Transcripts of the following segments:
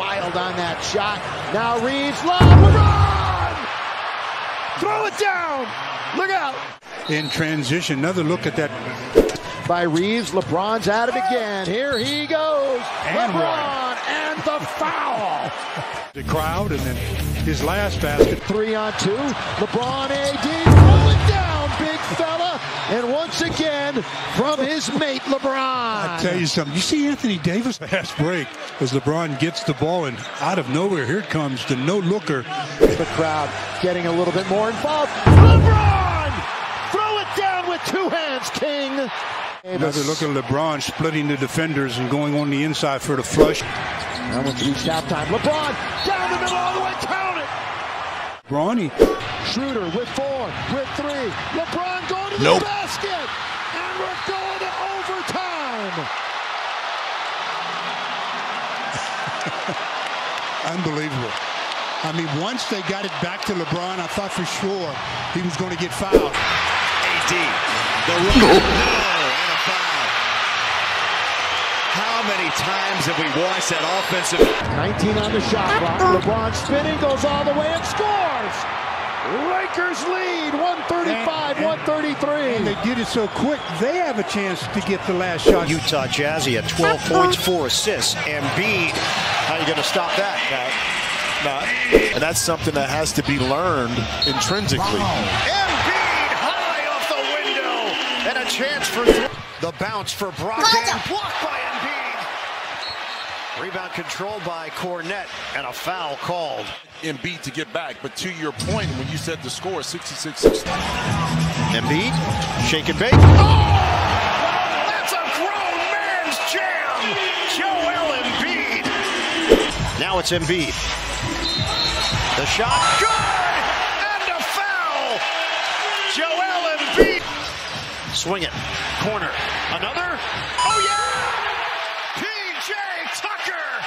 wild on that shot. Now Reaves, lob, LeBron! Throw it down! Look out! In transition, another look at that. By Reaves, LeBron's at it again. Here he goes. And LeBron and the foul. The crowd and then his last basket. Three on two. LeBron AD roll it down, big fella. And once again, from his mate LeBron. I tell you something. You see Anthony Davis fast break as LeBron gets the ball and out of nowhere here comes the no looker. The crowd getting a little bit more involved. LeBron! Throw it down with two hands, King. Another look at LeBron splitting the defenders and going on the inside for the flush. Now once reached halftime. LeBron down the middle all the way. Count it. Bronny. Schroeder with four, with three. LeBron going to Nope. the basket. And we're going to overtime. Unbelievable. I mean, once they got it back to LeBron, I thought for sure he was going to get fouled. AD. The run. No. And a foul. How many times have we watched that offensive? 19 on the shot clock. LeBron spinning, goes all the way and scores. Lakers lead 135 And 133. they did it so quick, they have a chance to get the last shot. Utah Jazz. He had 12 points, uh-huh. four assists. Embiid, how you going to stop that? Not. And that's something that has to be learned intrinsically. Embiid high off the window and a chance for the bounce for Brogdon. Blocked by Embiid. Rebound controlled by Kornet and a foul called. Embiid to get back. But to your point, when you said the score 66 60 Embiid, shake and bake. Oh! Now it's Embiid. The shot, good, and a foul. Joel Embiid. Swing it, corner, another. Oh yeah, PJ Tucker.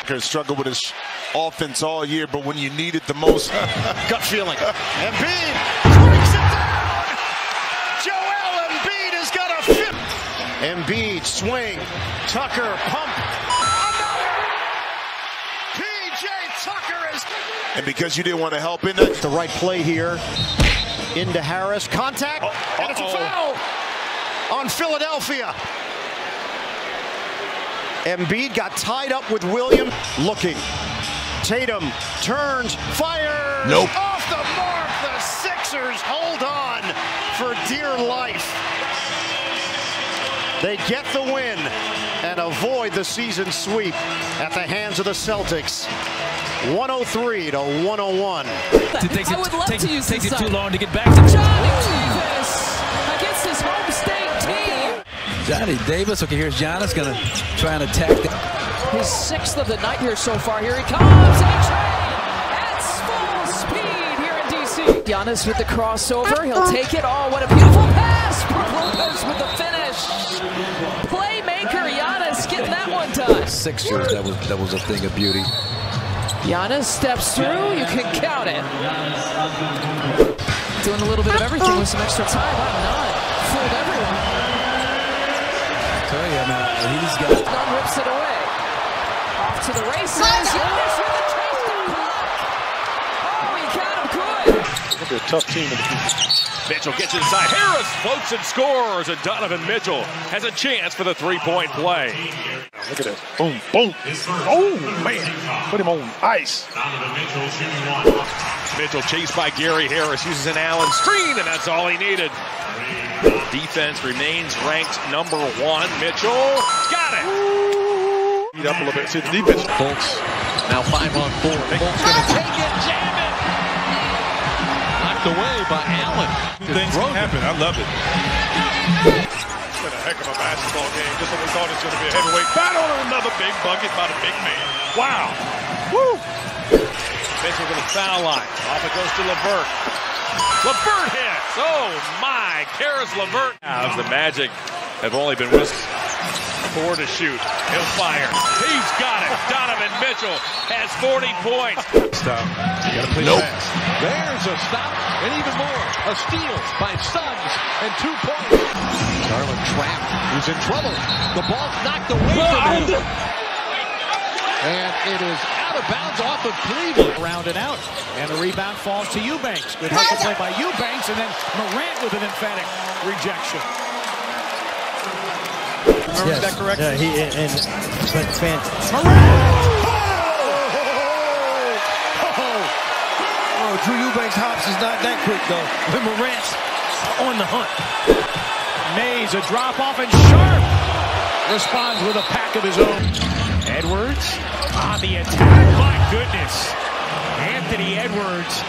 Tucker struggled with his offense all year, but when you need it the most, Gut feeling. Embiid breaks it down. Joel Embiid has got a fifth. Embiid swing. Tucker pump. And because you didn't want to help in that, the right play here. Into Harris. Contact. and it's a foul on Philadelphia. Embiid got tied up with William. Looking. Tatum turns, fires. Nope. Off the mark. The Sixers hold on for dear life. They get the win and avoid the season sweep at the hands of the Celtics. 103 to 101. It takes I it, would love takes, to use takes it too long to get back to Johnny Davis against his home state team. Johnny Davis. Okay, here's Giannis gonna try and attack. The, His sixth of the night here so far. Here he comes. A-Train at full speed here in D.C. Giannis with the crossover. He'll take it. Oh, what a beautiful pass. Brook Lopez with the finish. Playmaker Giannis getting that one done. Sixers. That was that was a thing of beauty. Giannis steps through. You can count it. Doing a little bit of everything with some extra time. Why not? Fooled everyone. tell you, man, he's got. Gunn rips it away. Off to the races. Giannis with the chase down block. Oh, he got him good. Mitchell gets inside. Harris floats and scores, and Donovan Mitchell has a chance for the three-point play. Look at this. Boom, boom. Oh, man. Put him on ice. Mitchell chased by Gary Harris, uses an Allen screen, and that's all he needed. Defense remains ranked number one. Mitchell got it. Beat up a little bit. See the defense. Fultz now five on four. Fultz gonna take it, jam it. Knocked away by Allen. Things can happen. I love it. It's been a heck of a basketball game. Just when we thought it was going to be a heavyweight battle and another big bucket by the big man. Wow. Woo. Mitchell to the foul line. Off it goes to Levert. Levert hits. Oh my, Caris Levert. As the Magic have only been whisked four to shoot. He'll fire. He's got it. Donovan Mitchell has 40 points. Stop. You got to play Nope. fast. There's a stop, and even more. A steal by Suggs, and two points. Garland trapped. He's in trouble. The ball's knocked away from him. And it is out of bounds off of Cleveland. Rounded out. And the rebound falls to Eubanks. Good hustle play by Eubanks. And then Morant with an emphatic rejection. Remember yes. that correct? Yeah, he and, and but fan. Oh, Drew Eubanks hops is not that quick though. When Morant's on the hunt. Mays a drop off and Sharpe responds with a pack of his own. Edwards on the attack. My goodness. Anthony Edwards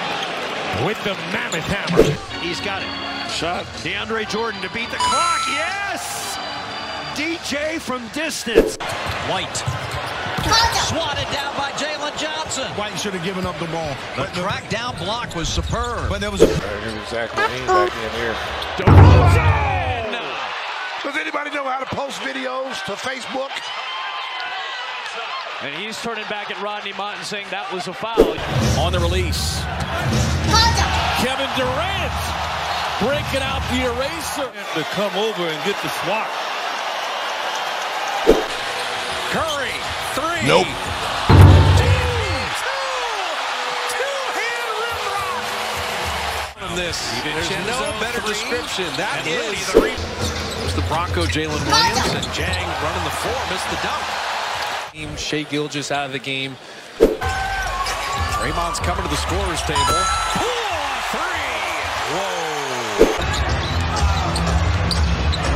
with the mammoth hammer. He's got it. Shot. DeAndre Jordan to beat the clock. Yes! DJ from distance. White. Swatted down by Jalen Johnson. White should have given up the ball. The track down block was superb. But there was a exactly back in here. Does anybody know how to post videos to Facebook? And he's turning back at Rodney Martin saying that was a foul. On the release. Kevin Durant breaking out the eraser. to come over and get the swat. Curry, three. Nope. From this, there's no better description. That And is Liddy, the Bronco Jalen Williams and Jang running the floor, missed the dunk. Team Shai Gilgeous out of the game. Draymond's coming to the scorer's table. Whoa!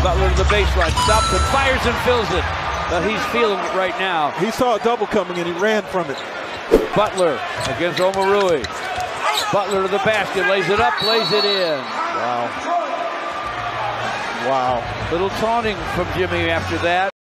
Butler to the baseline, stops and fires and fills it. But he's feeling it right now. He saw a double coming and he ran from it. Butler against Omarui. Butler to the basket, lays it up, lays it in. Wow. Wow. Little taunting from Jimmy after that.